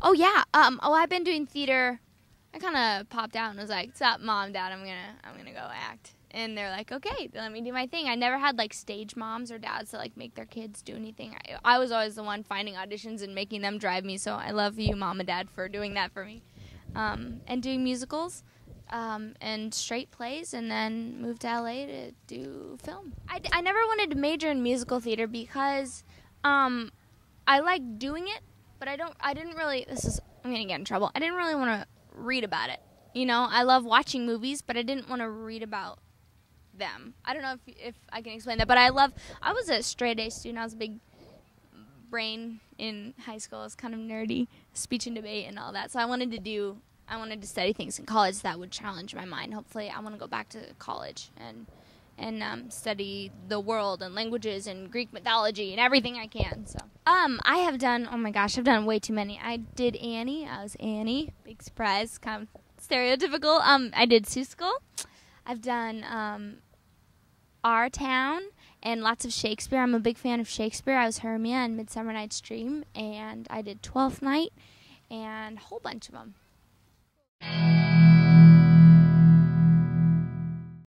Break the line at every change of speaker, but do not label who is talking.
Oh yeah. Um. Oh, I've been doing theater. I kind of popped out and was like, "Stop, mom, dad. I'm gonna, I'm gonna go act." And they're like, "Okay, let me do my thing." I never had like stage moms or dads to like make their kids do anything. I, I was always the one finding auditions and making them drive me. So I love you, mom and dad, for doing that for me. Um, and doing musicals. Um, and straight plays, and then moved to LA to do film. I never wanted to major in musical theater because um, I like doing it, but I don't. I didn't really. This is. I'm gonna get in trouble. I didn't really want to read about it. You know, I love watching movies, but I didn't want to read about them. I don't know if if I can explain that, but I love. I was a straight A student. I was a big brain in high school. I was kind of nerdy, speech and debate and all that. So I wanted to do. I wanted to study things in college that would challenge my mind. Hopefully, I want to go back to college and and um, study the world and languages and Greek mythology and everything I can. So, um, I have done. Oh my gosh, I've done way too many. I did Annie. I was Annie. Big surprise. Kind of stereotypical. Um, I did Seussical. I've done um, Our Town and lots of Shakespeare. I'm a big fan of Shakespeare. I was Hermia in Midsummer Night's Dream, and I did Twelfth Night and a whole bunch of them.